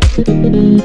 the